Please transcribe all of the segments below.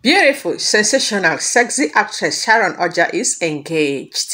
Beautiful, sensational, sexy actress Sharon Oja is engaged.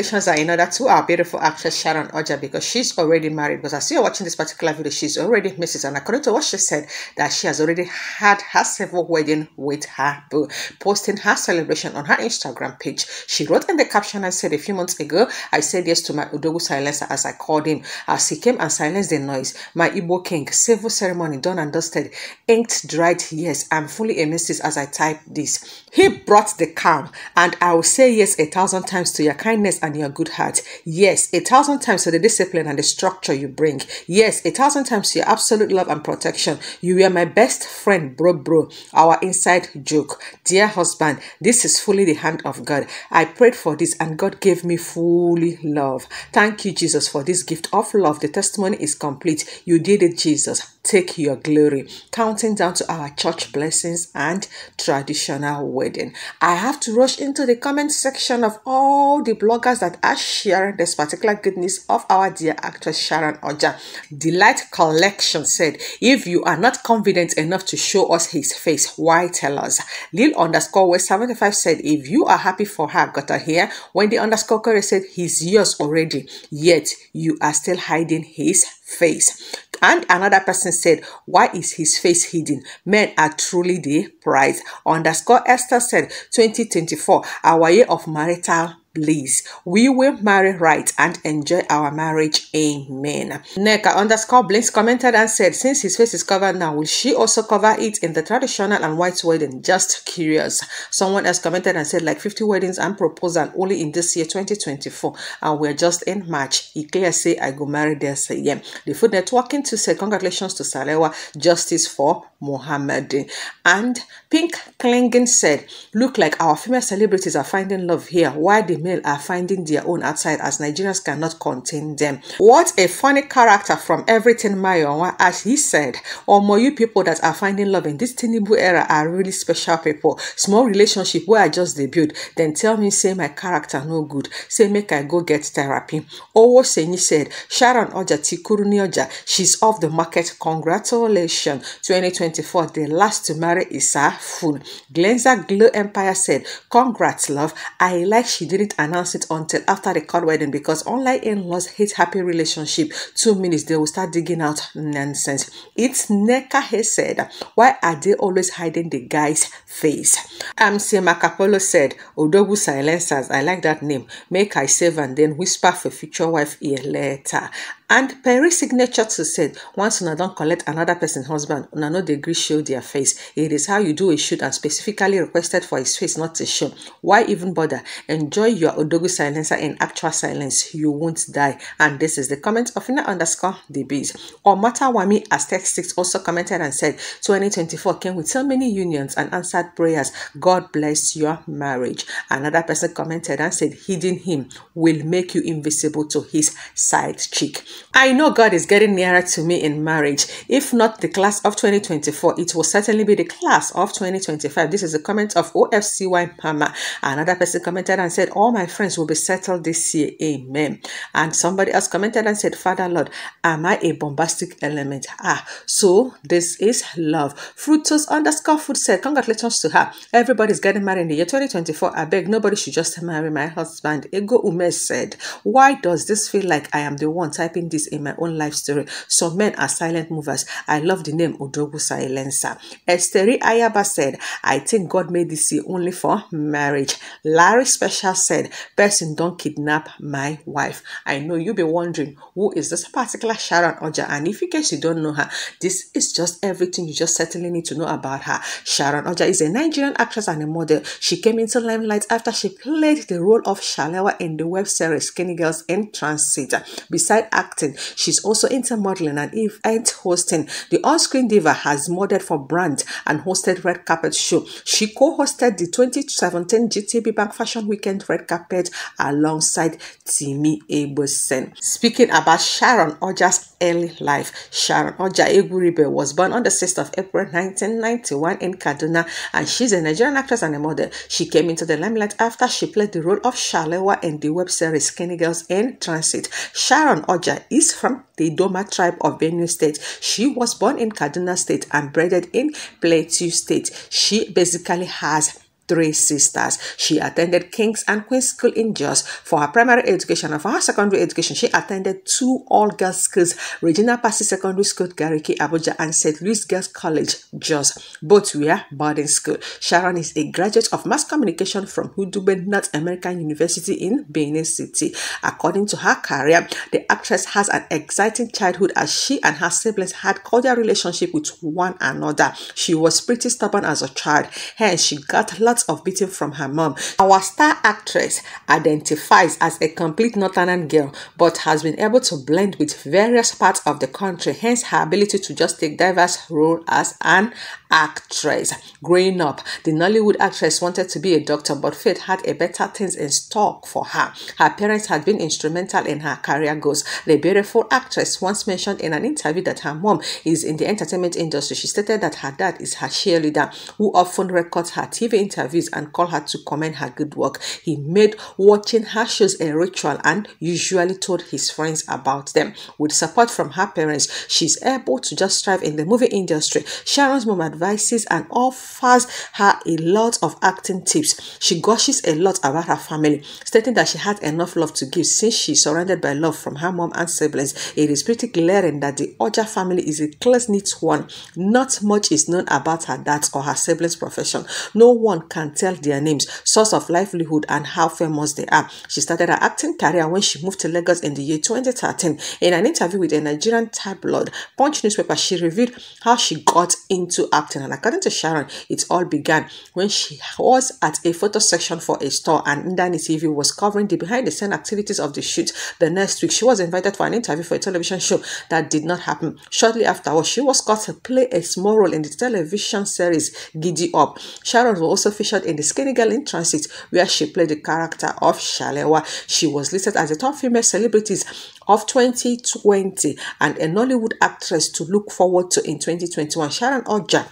Congratulations are in order to our beautiful actress Sharon Oja because she's already married. Because as you're watching this particular video, she's already Mrs. And according to what she said, that she has already had her civil wedding with her boo. Posting her celebration on her Instagram page, she wrote in the caption and said, A few months ago, I said yes to my Odogwu silencer as I called him. As he came and silenced the noise, my Igbo king, civil ceremony done and dusted, inked dried. Yes, I'm fully a Mrs. as I type this. He brought the calm, and I will say yes a thousand times to your kindness and your good heart. Yes, a thousand times to the discipline and the structure you bring. Yes, a thousand times to your absolute love and protection. You were my best friend, bro, bro. Our inside joke. Dear husband, this is fully the hand of God. I prayed for this, and God gave me fully love. Thank you, Jesus, for this gift of love. The testimony is complete. You did it, Jesus. Take your glory. Counting down to our church blessings and traditional wedding. I have to rush into the comment section of all the bloggers that are sharing this particular goodness of our dear actress Sharon Oja. Delight Collection said, if you are not confident enough to show us his face, why tell us? Lil underscore West 75 said, if you are happy for her, got her here. When the underscore Curry said, he's yours already, yet you are still hiding his face. And another person said, Why is his face hidden? Men are truly the prize. Underscore Esther said, 2024, our year of marital bliss. We will marry right and enjoy our marriage. Amen. Neka underscore Blinks commented and said, since his face is covered now, will she also cover it in the traditional and white wedding? Just curious. Someone else commented and said, like 50 weddings and proposal only in this year 2024 and we're just in March. Clear say I go marry there say yeah. The food networking to say congratulations to Salewa, justice for Mohammed. And Pink Klingen said, look like our female celebrities are finding love here. Why the male are finding their own outside as Nigerians cannot contain them. What a funny character from Everything Mayowa as he said, or more you people that are finding love in this Tinubu era are really special people. Small relationship where I just debuted, then tell me say my character no good, say make I go get therapy. Owo Senyi said, Sharon Oja Tikuruni Oja, she's off the market. Congratulations. 2024, the last to marry is a fool. Glenza Glow Empire said, Congrats, love. I like she didn't didn't announce it until after the court wedding because online in-laws hate happy relationship, two minutes they will start digging out nonsense. It's Neka he said, why are they always hiding the guy's face? Um, MC Macapolo said, Odogwu silencers, I like that name. Make I save and then whisper for future wife ear later. And Perry signature to said, once una don't collect another person's husband, una no degree show their face. It is how you do a shoot and specifically requested for his face not to show. Why even bother? Enjoy your Odogwu silencer in actual silence. You won't die. And this is the comment of inner underscore the bees. Or Mata Wami text 6 also commented and said, 2024 came with so many unions and answered prayers. God bless your marriage. Another person commented and said, hiding him will make you invisible to his side chick. I know God is getting nearer to me in marriage. If not the class of 2024, it will certainly be the class of 2025. This is a comment of OFCY Mama. Another person commented and said, All my friends will be settled this year. Amen. And somebody else commented and said, Father Lord, am I a bombastic element? Ah, so this is love. Fruitos underscore food said, Congratulations to her. Everybody's getting married in the year 2024. I beg nobody should just marry my husband. Ego Ume said, Why does this feel like I am the one typing this in my own life story? Some men are silent movers. I love the name Odogwu Silencer. Esteri Ayaba said, I think God made this year only for marriage. Larry Special said, Person don't kidnap my wife. I know you'll be wondering, who is this particular Sharon Oja? And if in case you don't know her, this is just everything you just certainly need to know about her. Sharon Oja is a Nigerian actress and a model. She came into limelight after she played the role of Shalewa in the web series Skinny Girls in Transit. Beside acting, she's also into modeling and event hosting. The on-screen diva has modeled for brands and hosted red carpet show. She co-hosted the 2017 GTB Bank Fashion Weekend red carpet alongside Timi Ebosen. Speaking about Sharon Oja's early life, Sharon Oja Eguribe was born on the 6th of April 1991 in Kaduna and she's a Nigerian actress and a model. She came into the limelight after she played the role of Shalewa in the web series Skinny Girls in Transit. Sharon Oja is from the Idoma tribe of Benue State. She was born in Kaduna State and bred in Plateau State. She basically has three sisters. She attended King's and Queen's School in Jos for her primary education and for her secondary education. She attended two all-girls schools, Regina Pacis Secondary School, Garki, Abuja, and St. Louis Girls College, Jos. Both were boarding school. Sharon is a graduate of mass communication from Hudube North American University in Benin City. According to her career, the actress has an exciting childhood as she and her siblings had cordial relationship with one another. She was pretty stubborn as a child, hence she got lots of beating from her mom. Our star actress identifies as a complete northern girl but has been able to blend with various parts of the country, hence her ability to just take diverse role as an actress. Growing up, the Nollywood actress wanted to be a doctor, but fate had a better things in stock for her. Her parents had been instrumental in her career goals. The beautiful actress once mentioned in an interview that her mom is in the entertainment industry. She stated that her dad is her cheerleader, who often records her TV interviews and call her to comment her good work. He made watching her shows a ritual and usually told his friends about them. With support from her parents, she's able to just thrive in the movie industry. Sharon's mom advises and offers her a lot of acting tips. She gushes a lot about her family, stating that she had enough love to give since she's surrounded by love from her mom and siblings. It is pretty glaring that the Oja family is a close-knit one. Not much is known about her dad or her siblings' profession. No one can tell their names, source of livelihood, and how famous they are. She started her acting career when she moved to Lagos in the year 2013. In an interview with a Nigerian tabloid, Punch newspaper, she revealed how she got into acting. And according to Sharon, it all began when she was at a photo section for a store and Ndani TV was covering the behind the scene activities of the shoot. The next week, she was invited for an interview for a television show that did not happen. Shortly afterwards, she was called to play a small role in the television series Gidi Up. Sharon was also in the Skinny Girl in Transit, where she played the character of Shalewa. She was listed as the top female celebrities of 2020 and a Nollywood actress to look forward to in 2021. Sharon Oja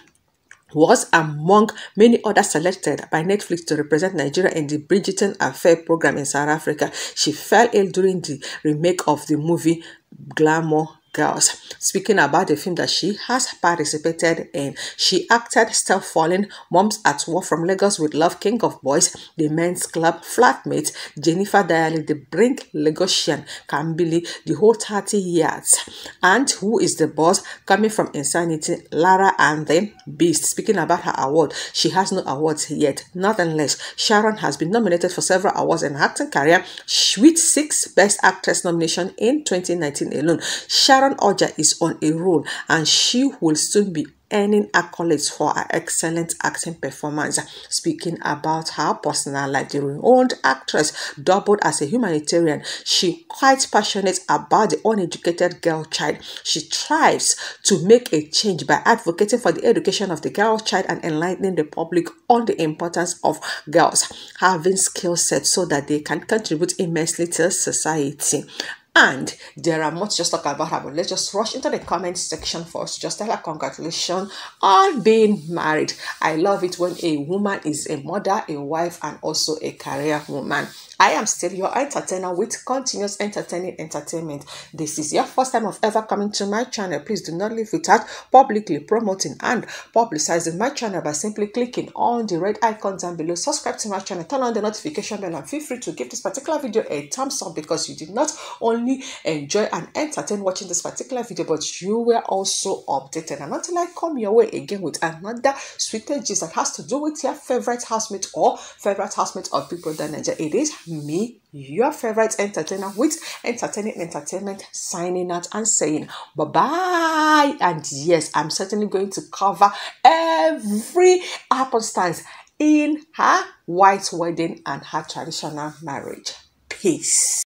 was among many others selected by Netflix to represent Nigeria in the Bridgerton Affair program in South Africa. She fell ill during the remake of the movie Glamour Girls. Speaking about the film that she has participated in, she acted Still Falling, Moms at War from Lagos with Love, King of Boys, The Men's Club, Flatmate, Jennifer Diary, The Brink, Lagosian, Kambili, The Whole 30 Yards, and Who is the Boss, coming from Insanity, Lara and the Beast. Speaking about her award, she has no awards yet. not unless Sharon has been nominated for several awards in her acting career, with six Best Actress nomination in 2019 alone. Sharon Sharon Oja is on a roll and she will soon be earning accolades for her excellent acting performance. Speaking about her personal life, the renowned actress doubled as a humanitarian. She quite passionate about the uneducated girl child. She strives to make a change by advocating for the education of the girl child and enlightening the public on the importance of girls having skill sets so that they can contribute immensely to society. And there are much just talk about her, but let's just rush into the comment section first. Just tell her congratulations on being married. I love it when a woman is a mother, a wife, and also a career woman. I am still your entertainer with continuous entertaining entertainment. This is your first time of ever coming to my channel. Please do not leave without publicly promoting and publicizing my channel by simply clicking on the red icon down below. Subscribe to my channel, turn on the notification bell, and feel free to give this particular video a thumbs up because you did not only enjoy and entertain watching this particular video, but you were also updated. And until I come your way again with another sweet gist that has to do with your favorite housemate or favorite housemate of people that Nigeria, it is me, your favorite entertainer with entertaining entertainment, signing out and saying bye bye. And yes, I'm certainly going to cover every happenstance in her white wedding and her traditional marriage. Peace.